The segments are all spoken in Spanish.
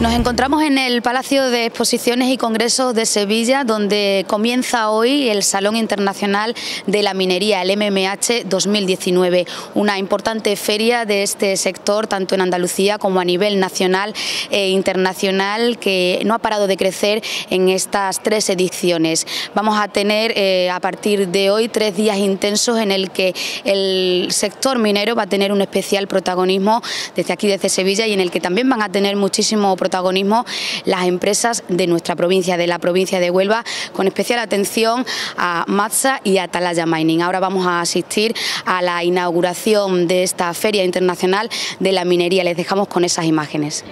Nos encontramos en el Palacio de Exposiciones y Congresos de Sevilla, donde comienza hoy el Salón Internacional de la Minería, el MMH 2019, una importante feria de este sector, tanto en Andalucía como a nivel nacional e internacional, que no ha parado de crecer en estas tres ediciones. Vamos a tener eh, a partir de hoy tres días intensos en el que el sector minero va a tener un especial protagonismo desde aquí, desde Sevilla, y en el que también van a tener muchísimo protagonismo protagonismo las empresas de nuestra provincia, de la provincia de Huelva, con especial atención a Matza y Atalaya Mining. Ahora vamos a asistir a la inauguración de esta Feria Internacional de la Minería. Les dejamos con esas imágenes.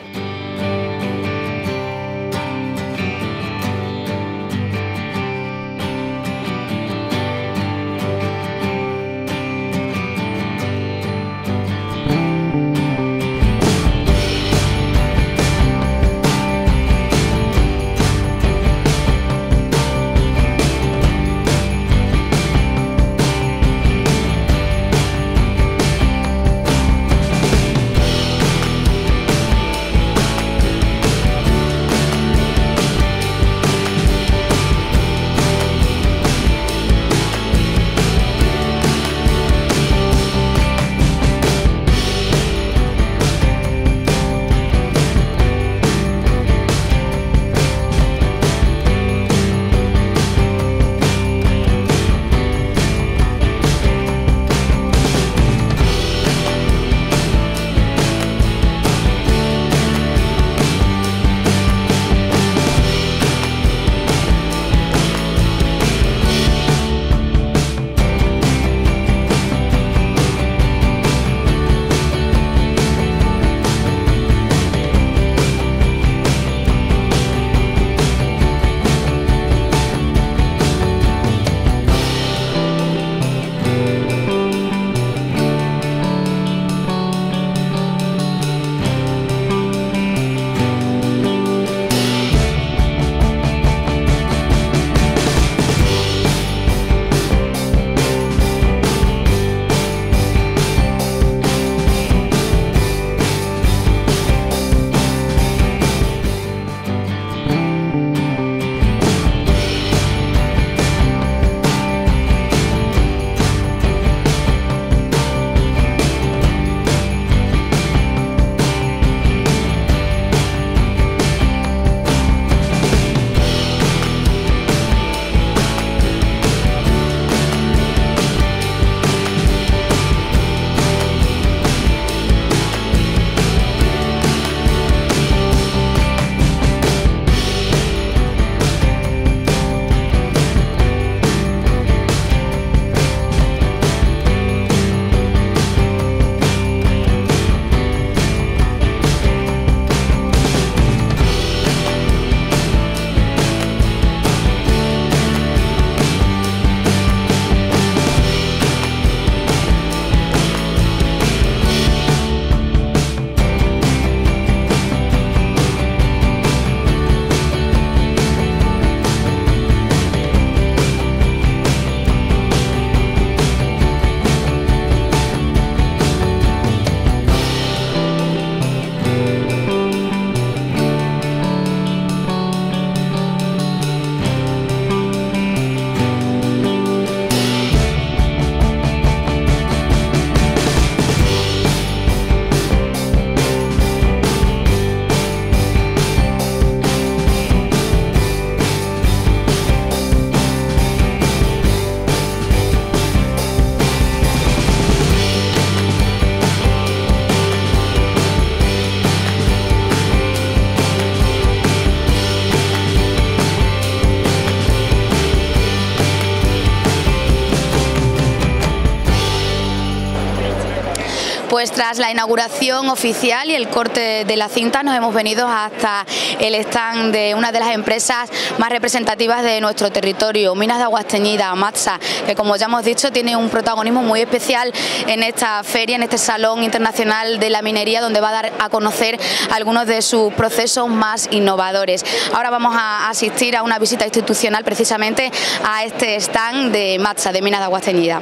Pues tras la inauguración oficial y el corte de la cinta nos hemos venido hasta el stand de una de las empresas más representativas de nuestro territorio, Minas de Aguasteñida, Matza, que como ya hemos dicho tiene un protagonismo muy especial en esta feria, en este Salón Internacional de la Minería, donde va a dar a conocer algunos de sus procesos más innovadores. Ahora vamos a asistir a una visita institucional precisamente a este stand de Matza, de Minas de Aguasteñida.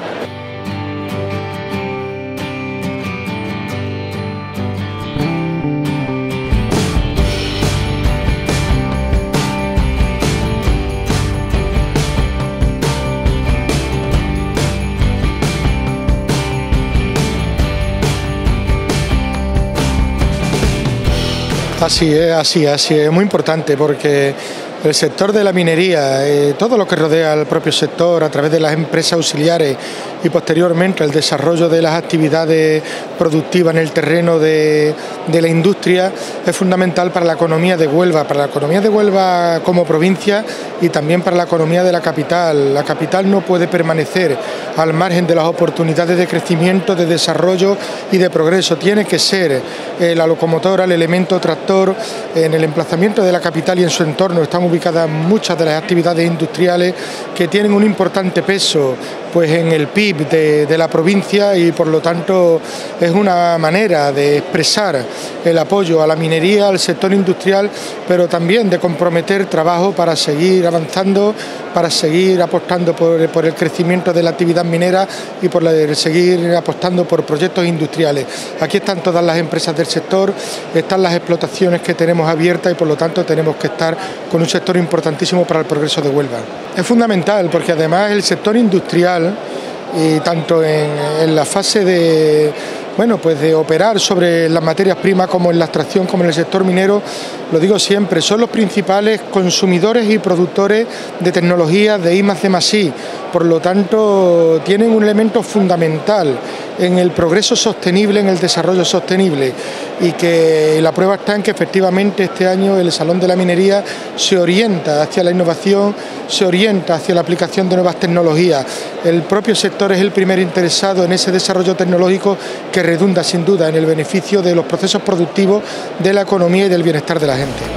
Así es, así, así es, muy importante porque el sector de la minería, eh, todo lo que rodea al propio sector a través de las empresas auxiliares y posteriormente el desarrollo de las actividades productivas en el terreno de, la industria es fundamental para la economía de Huelva, para la economía de Huelva como provincia y también para la economía de la capital. La capital no puede permanecer al margen de las oportunidades de crecimiento, de desarrollo y de progreso. Tiene que ser eh, la locomotora, el elemento tractor en el emplazamiento de la capital y en su entorno. Están muchas de las actividades industriales que tienen un importante peso pues en el PIB de, la provincia y por lo tanto es una manera de expresar el apoyo a la minería, al sector industrial, pero también de comprometer trabajo para seguir avanzando, para seguir apostando por, el crecimiento de la actividad minera y por seguir apostando por proyectos industriales. Aquí están todas las empresas del sector, están las explotaciones que tenemos abiertas y por lo tanto tenemos que estar con un sector importantísimo para el progreso de Huelva. Es fundamental porque además el sector industrial, y tanto en la fase de bueno, pues de operar sobre las materias primas como en la extracción, como en el sector minero, lo digo siempre, son los principales consumidores y productores de tecnologías de I. Por lo tanto, tienen un elemento fundamental en el progreso sostenible, en el desarrollo sostenible y que la prueba está en que efectivamente este año el Salón de la Minería se orienta hacia la innovación, se orienta hacia la aplicación de nuevas tecnologías. El propio sector es el primer interesado en ese desarrollo tecnológico que redunda sin duda en el beneficio de los procesos productivos, de la economía y del bienestar de la gente.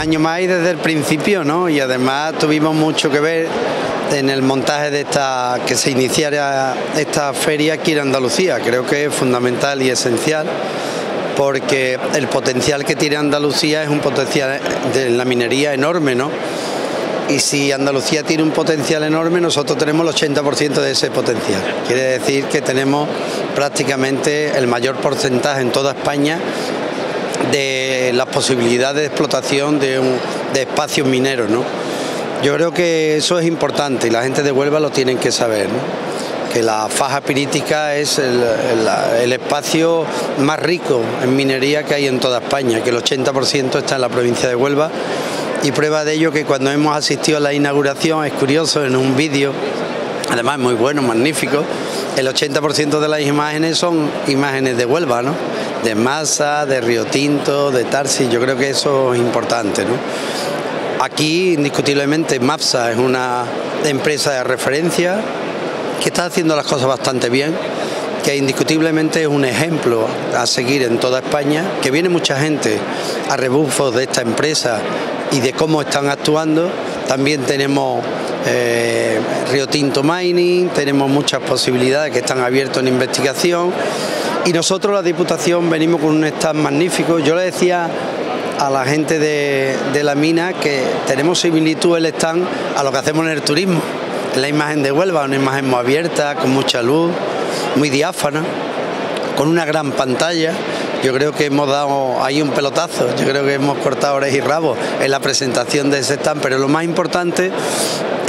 año más y desde el principio, ¿no? Y además tuvimos mucho que ver en el montaje de esta que se iniciara esta feria aquí en Andalucía. Creo que es fundamental y esencial porque el potencial que tiene Andalucía es un potencial de la minería enorme, ¿no? Y si Andalucía tiene un potencial enorme, nosotros tenemos el 80% de ese potencial. Quiere decir que tenemos prácticamente el mayor porcentaje en toda España de las posibilidades de explotación de, espacios mineros. ¿no? Yo creo que eso es importante y la gente de Huelva lo tienen que saber. que la faja pirítica es el, espacio más rico en minería que hay en toda España, que el 80% está en la provincia de Huelva y prueba de ello que cuando hemos asistido a la inauguración, es curioso, en un vídeo, además muy bueno, magnífico, el 80% de las imágenes son imágenes de Huelva, ¿no? de Masa, de Río Tinto, de Tarsi, yo creo que eso es importante. ¿no? Aquí indiscutiblemente MAPSA es una empresa de referencia que está haciendo las cosas bastante bien, que indiscutiblemente es un ejemplo a seguir en toda España, que viene mucha gente a rebufos de esta empresa y de cómo están actuando. También tenemos eh, Río Tinto Mining, tenemos muchas posibilidades que están abiertas en investigación y nosotros la Diputación venimos con un stand magnífico. Yo le decía a la gente de, la mina que tenemos similitud el stand a lo que hacemos en el turismo. la imagen de Huelva, una imagen muy abierta, con mucha luz, muy diáfana, con una gran pantalla. Yo creo que hemos dado ahí un pelotazo, yo creo que hemos cortado orejas y rabos en la presentación de ese stand, pero lo más importante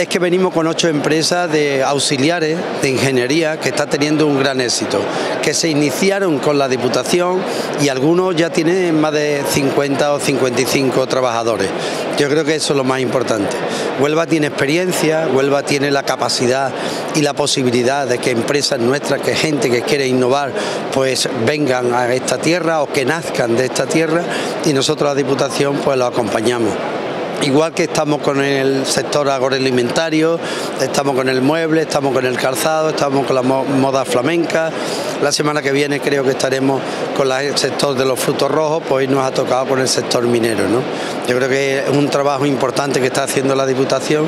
es que venimos con ocho empresas de auxiliares de ingeniería que está teniendo un gran éxito, que se iniciaron con la Diputación y algunos ya tienen más de 50 o 55 trabajadores. Yo creo que eso es lo más importante. Huelva tiene experiencia, Huelva tiene la capacidad y la posibilidad de que empresas nuestras, que gente que quiere innovar, pues vengan a esta tierra o que nazcan de esta tierra y nosotros la Diputación pues lo acompañamos. Igual que estamos con el sector agroalimentario, estamos con el mueble, estamos con el calzado, estamos con la moda flamenca. La semana que viene creo que estaremos con el sector de los frutos rojos, pues nos ha tocado con el sector minero. ¿no? Yo creo que es un trabajo importante que está haciendo la Diputación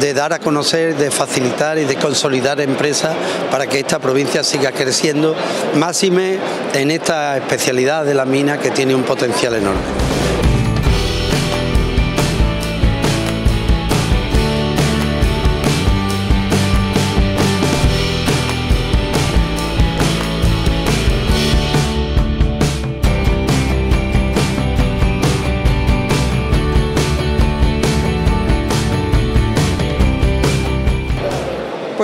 de dar a conocer, de facilitar y de consolidar empresas para que esta provincia siga creciendo, máxime en esta especialidad de la mina que tiene un potencial enorme.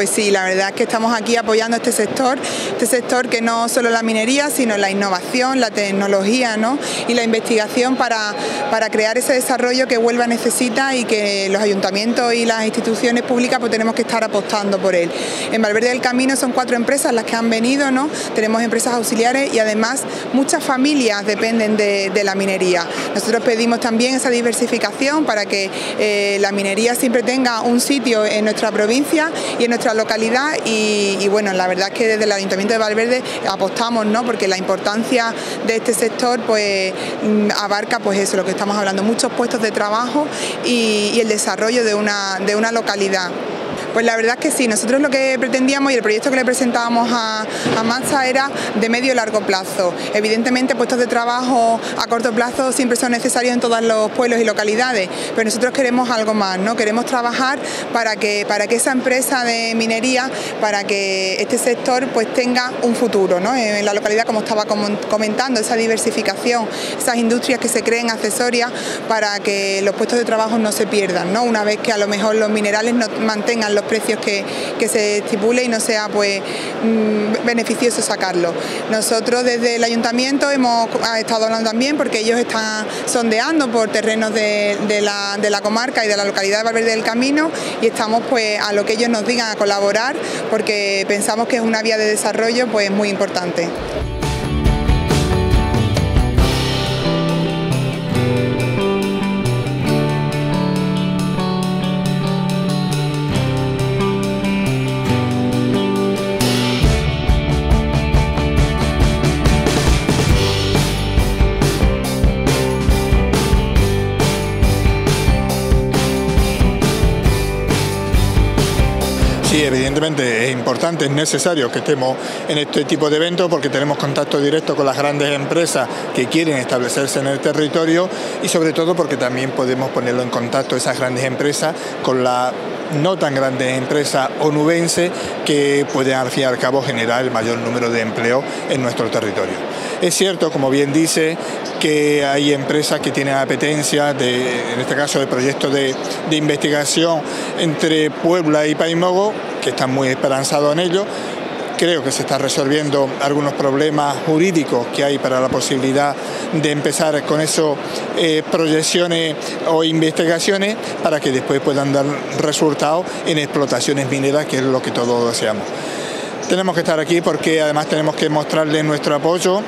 Pues sí, la verdad es que estamos aquí apoyando este sector, este sector que no solo la minería, sino la innovación, la tecnología ¿no? y la investigación para, para crear ese desarrollo que Huelva necesita y que los ayuntamientos y las instituciones públicas pues tenemos que estar apostando por él. En Valverde del Camino son cuatro empresas las que han venido, ¿no? tenemos empresas auxiliares y además muchas familias dependen de, la minería. Nosotros pedimos también esa diversificación para que eh, la minería siempre tenga un sitio en nuestra provincia y en nuestra localidad y, bueno, la verdad es que desde el Ayuntamiento de Valverde apostamos, ¿no? porque la importancia de este sector pues mm, abarca pues eso, lo que estamos hablando, muchos puestos de trabajo y, y el desarrollo de una, de una localidad. Pues la verdad es que sí, nosotros lo que pretendíamos y el proyecto que le presentábamos a, a era de medio y largo plazo. Evidentemente puestos de trabajo a corto plazo siempre son necesarios en todos los pueblos y localidades, pero nosotros queremos algo más, ¿no? Queremos trabajar para que, para que esa empresa de minería, para que este sector pues tenga un futuro, ¿no? En la localidad, como estaba comentando, esa diversificación, esas industrias que se creen accesorias para que los puestos de trabajo no se pierdan, ¿no? Una vez que a lo mejor los minerales mantengan los precios que, se estipule y no sea pues mm, beneficioso sacarlo. Nosotros desde el ayuntamiento hemos estado hablando también porque ellos están sondeando por terrenos de, la, de la comarca y de la localidad de Valverde del Camino y estamos pues a lo que ellos nos digan a colaborar porque pensamos que es una vía de desarrollo pues muy importante. Sí, evidentemente es importante, es necesario que estemos en este tipo de eventos porque tenemos contacto directo con las grandes empresas que quieren establecerse en el territorio y sobre todo porque también podemos ponerlo en contacto esas grandes empresas con la no tan grande empresa onubense que pueden al fin y al cabo generar el mayor número de empleo en nuestro territorio. Es cierto, como bien dice, que hay empresas que tienen apetencia, de, en este caso de proyectos de, de investigación entre Puebla y Paimogo, que están muy esperanzados en ello, creo que se están resolviendo algunos problemas jurídicos que hay para la posibilidad de empezar con eso eh, proyecciones o investigaciones para que después puedan dar resultados en explotaciones mineras, que es lo que todos deseamos. Tenemos que estar aquí porque además tenemos que mostrarle nuestro apoyo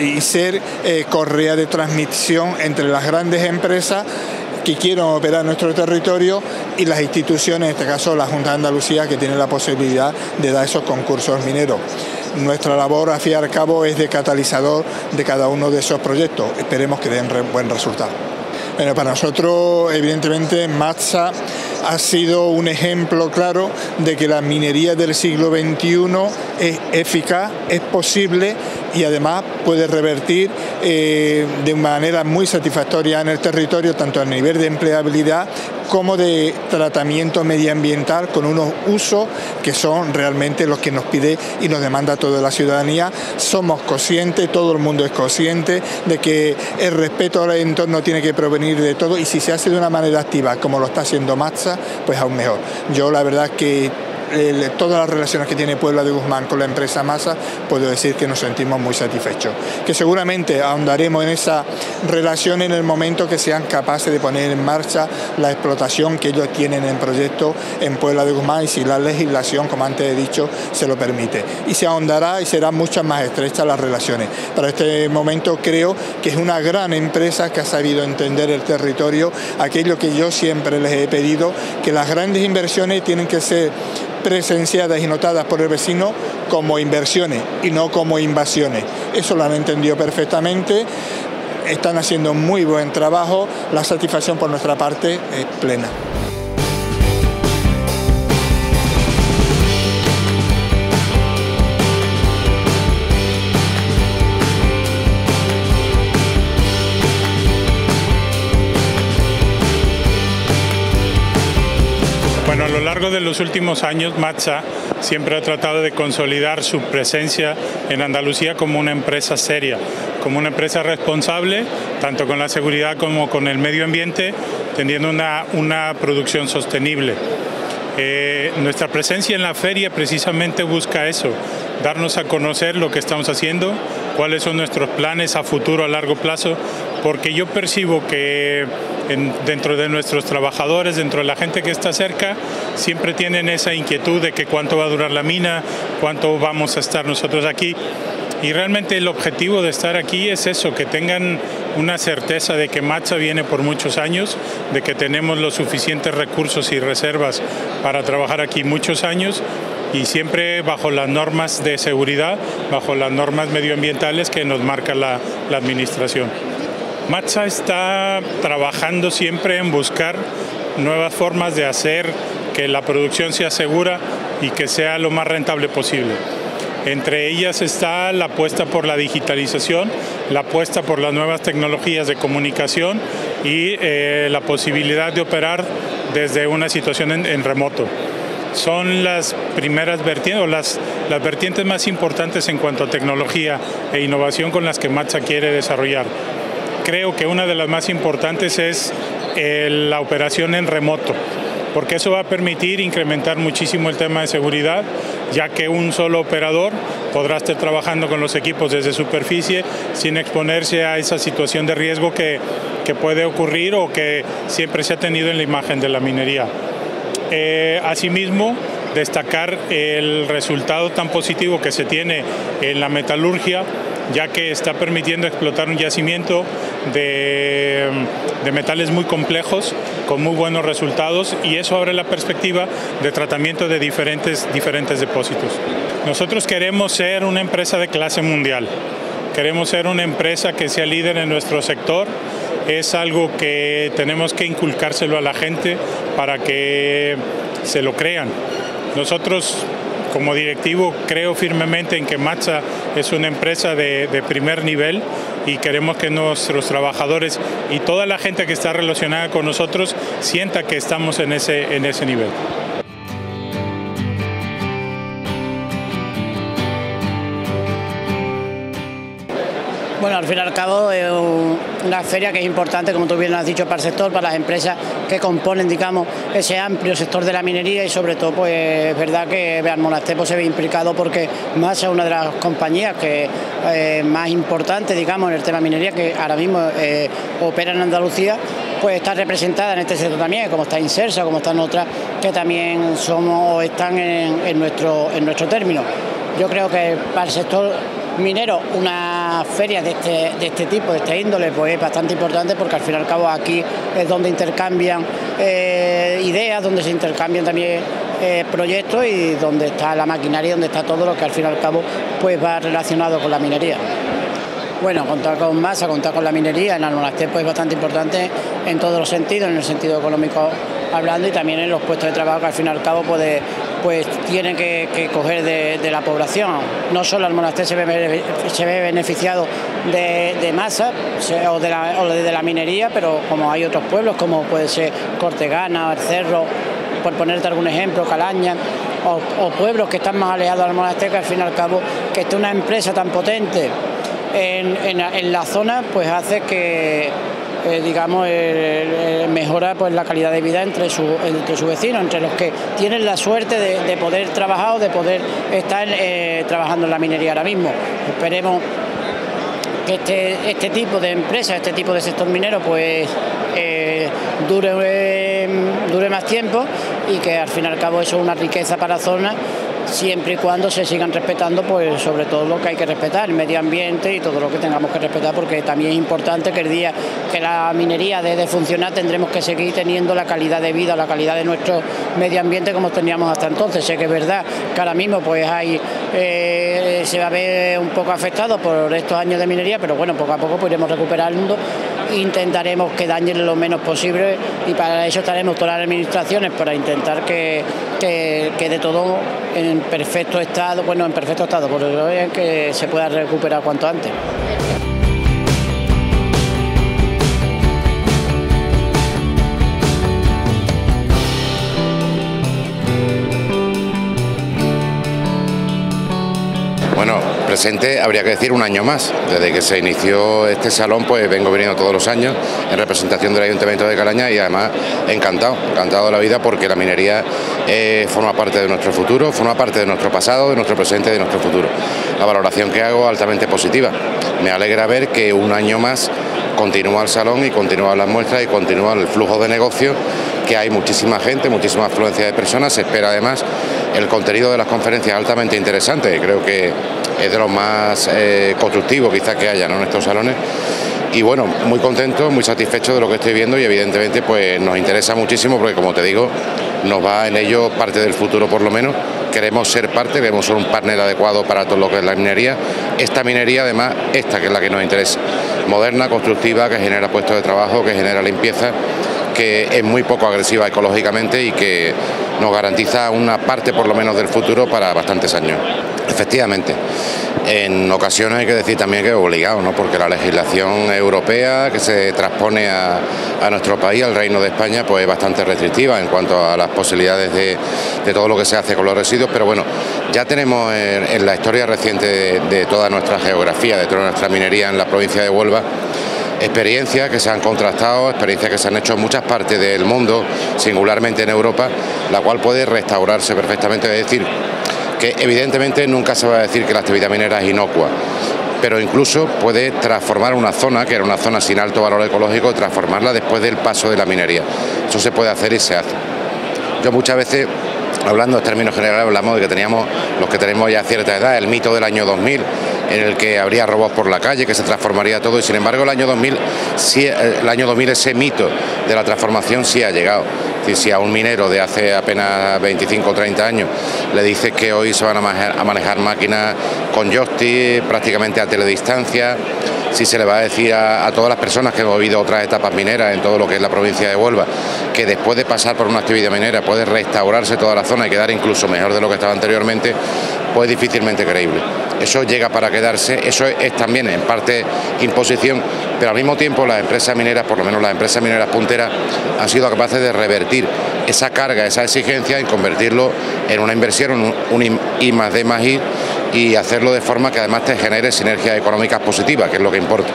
y ser eh, correa de transmisión entre las grandes empresas que quieren operar nuestro territorio y las instituciones, en este caso la Junta de Andalucía, que tiene la posibilidad de dar esos concursos mineros. Nuestra labor, a fin y al cabo, es de catalizador de cada uno de esos proyectos. Esperemos que den buen resultado. Bueno, para nosotros, evidentemente, Matza ha sido un ejemplo claro de que la minería del siglo XXI es eficaz, es posible y además puede revertir eh, de manera muy satisfactoria en el territorio, tanto a nivel de empleabilidad como de tratamiento medioambiental con unos usos que son realmente los que nos pide y nos demanda toda la ciudadanía. Somos conscientes, todo el mundo es consciente de que el respeto al entorno tiene que provenir de todo y si se hace de una manera activa como lo está haciendo Matza, pues aún mejor. Yo la verdad que todas las relaciones que tiene Puebla de Guzmán con la empresa Masa, puedo decir que nos sentimos muy satisfechos. Que seguramente ahondaremos en esa relación en el momento que sean capaces de poner en marcha la explotación que ellos tienen en proyecto en Puebla de Guzmán y si la legislación, como antes he dicho, se lo permite. Y se ahondará y serán muchas más estrechas las relaciones. Para este momento creo que es una gran empresa que ha sabido entender el territorio, aquello que yo siempre les he pedido, que las grandes inversiones tienen que ser presenciadas y notadas por el vecino como inversiones y no como invasiones. Eso lo han entendido perfectamente, están haciendo muy buen trabajo, la satisfacción por nuestra parte es plena. Largo de los últimos años, Matza siempre ha tratado de consolidar su presencia en Andalucía como una empresa seria, como una empresa responsable, tanto con la seguridad como con el medio ambiente, teniendo una, una producción sostenible. Eh, nuestra presencia en la feria precisamente busca eso, darnos a conocer lo que estamos haciendo, cuáles son nuestros planes a futuro, a largo plazo, porque yo percibo que dentro de nuestros trabajadores, dentro de la gente que está cerca, siempre tienen esa inquietud de que cuánto va a durar la mina, cuánto vamos a estar nosotros aquí. Y realmente el objetivo de estar aquí es eso, que tengan una certeza de que Macha viene por muchos años, de que tenemos los suficientes recursos y reservas para trabajar aquí muchos años y siempre bajo las normas de seguridad, bajo las normas medioambientales que nos marca la, la administración. Matza está trabajando siempre en buscar nuevas formas de hacer que la producción sea segura y que sea lo más rentable posible. Entre ellas está la apuesta por la digitalización, la apuesta por las nuevas tecnologías de comunicación y eh, la posibilidad de operar desde una situación en remoto son las primeras vertientes o las, vertientes más importantes en cuanto a tecnología e innovación con las que Matcha quiere desarrollar. Creo que una de las más importantes es eh, la operación en remoto porque eso va a permitir incrementar muchísimo el tema de seguridad, ya que un solo operador podrá estar trabajando con los equipos desde superficie sin exponerse a esa situación de riesgo que, que puede ocurrir o que siempre se ha tenido en la imagen de la minería. Eh, asimismo, destacar el resultado tan positivo que se tiene en la metalurgia, ya que está permitiendo explotar un yacimiento de, metales muy complejos con muy buenos resultados y eso abre la perspectiva de tratamiento de diferentes, diferentes depósitos. Nosotros queremos ser una empresa de clase mundial, queremos ser una empresa que sea líder en nuestro sector es algo que tenemos que inculcárselo a la gente para que se lo crean. Nosotros como directivo creo firmemente en que Matza es una empresa de, primer nivel y queremos que nuestros trabajadores y toda la gente que está relacionada con nosotros sienta que estamos en ese, en ese nivel. Bueno, al fin y al cabo es una feria que es importante, como tú bien has dicho, para el sector, para las empresas que componen, digamos, ese amplio sector de la minería y sobre todo, pues es verdad que Beat pues, se ve implicado porque más es una de las compañías que eh, más importantes, digamos, en el tema minería, que ahora mismo eh, opera en Andalucía, pues está representada en este sector también, como está Insersa, como están otras que también somos están en, nuestro, en nuestro término. Yo creo que para el sector minero una feria de este, de este tipo, de este índole, pues es bastante importante porque al fin y al cabo aquí es donde intercambian eh, ideas, donde se intercambian también eh, proyectos y donde está la maquinaria, donde está todo lo que al fin y al cabo pues va relacionado con la minería. Bueno, contar con masa, contar con la minería en Almonacé pues es bastante importante en todos los sentidos, en el sentido económico hablando y también en los puestos de trabajo que al fin y al cabo puede pues tiene que, coger de, la población. No solo el monasterio se ve, beneficiado de, masa o, de la, minería, pero como hay otros pueblos, como puede ser Cortegana, El Cerro, por ponerte algún ejemplo, Calaña, o, pueblos que están más alejados al monasterio, que al fin y al cabo que esté una empresa tan potente en la zona, pues hace que eh, digamos, mejora pues, la calidad de vida entre, su, entre sus vecinos, entre los que tienen la suerte de, poder trabajar o de poder estar eh, trabajando en la minería ahora mismo. Esperemos que este, este tipo de empresas, este tipo de sector minero, pues eh, dure, dure más tiempo y que al fin y al cabo eso es una riqueza para la zona siempre y cuando se sigan respetando, pues sobre todo lo que hay que respetar, el medio ambiente y todo lo que tengamos que respetar, porque también es importante que el día que la minería deje de funcionar tendremos que seguir teniendo la calidad de vida, la calidad de nuestro medio ambiente como teníamos hasta entonces. Sé que es verdad que ahora mismo pues hay eh, se va a ver un poco afectado por estos años de minería, pero bueno, poco a poco pues iremos recuperando intentaremos que dañen lo menos posible y para eso estaremos todas las administraciones para intentar que, que quede todo en perfecto estado, bueno, en perfecto estado, por que se pueda recuperar cuanto antes. Bueno, presente, habría que decir, un año más. Desde que se inició este salón, pues vengo viniendo todos los años en representación del Ayuntamiento de Caraña y además encantado, encantado de la vida porque la minería eh, forma parte de nuestro futuro, forma parte de nuestro pasado, de nuestro presente y de nuestro futuro. La valoración que hago altamente positiva. Me alegra ver que un año más continúa el salón y continúan las muestras y continúa el flujo de negocio, que hay muchísima gente, muchísima afluencia de personas, se espera además el contenido de las conferencias altamente interesante, creo que es de los más eh, constructivos quizás que haya en estos salones. Y bueno, muy contento, muy satisfecho de lo que estoy viendo y evidentemente pues nos interesa muchísimo porque como te digo, nos va en ello parte del futuro por lo menos. Queremos ser parte, queremos ser un partner adecuado para todo lo que es la minería. Esta minería además, esta que es la que nos interesa, moderna, constructiva, que genera puestos de trabajo, que genera limpieza que es muy poco agresiva ecológicamente y que nos garantiza una parte por lo menos del futuro para bastantes años. Efectivamente, en ocasiones hay que decir también que es obligado, ¿no? porque la legislación europea que se transpone a, nuestro país, al Reino de España, pues es bastante restrictiva en cuanto a las posibilidades de, todo lo que se hace con los residuos, pero bueno, ya tenemos en, la historia reciente de, de toda nuestra geografía, de toda nuestra minería en la provincia de Huelva, experiencias que se han contrastado, experiencias que se han hecho en muchas partes del mundo, singularmente en Europa, la cual puede restaurarse perfectamente, es decir, que evidentemente nunca se va a decir que la actividad minera es inocua, pero incluso puede transformar una zona, que era una zona sin alto valor ecológico, transformarla después del paso de la minería. Eso se puede hacer y se hace. Yo muchas veces hablando en términos generales, hablamos de que teníamos, los que tenemos ya cierta edad, el mito del año 2000, en el que habría robots por la calle, que se transformaría todo, y sin embargo el año 2000, sí, el año 2000 ese mito de la transformación sí ha llegado. Si a un minero de hace apenas 25 o 30 años le dices que hoy se van a manejar, a manejar máquinas con joystick, prácticamente a teledistancia, si se le va a decir a, todas las personas que hemos vivido otras etapas mineras en todo lo que es la provincia de Huelva, que después de pasar por una actividad minera puede restaurarse toda la zona y quedar incluso mejor de lo que estaba anteriormente, pues difícilmente creíble. Eso llega para quedarse, eso es también en parte imposición, pero al mismo tiempo las empresas mineras, por lo menos las empresas mineras punteras, han sido capaces de revertir esa carga, esa exigencia y convertirlo en una inversión, un, un I más D más I y hacerlo de forma que además te genere sinergias económicas positivas, que es lo que importa.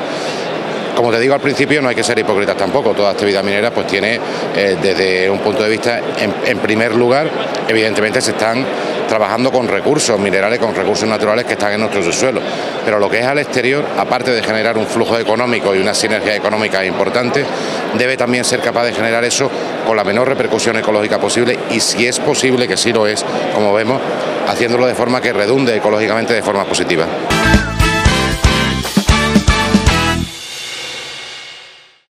Como te digo al principio, no hay que ser hipócritas tampoco. Toda actividad minera pues tiene, eh, desde un punto de vista, en, primer lugar, evidentemente se están trabajando con recursos minerales, con recursos naturales que están en nuestro subsuelo. Pero lo que es al exterior, aparte de generar un flujo económico y una sinergia económica importante, debe también ser capaz de generar eso con la menor repercusión ecológica posible y si es posible, que sí lo es, como vemos, haciéndolo de forma que redunde ecológicamente de forma positiva.